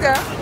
Мурманска.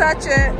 Touch it.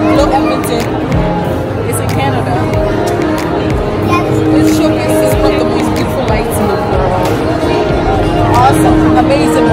Glow Edmonton. It's in Canada. This showcases one of the most beautiful lights in the world. Awesome, amazing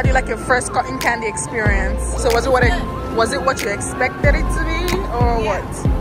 How do you like your first cotton candy experience? So was it what it was it what you expected it to be or what?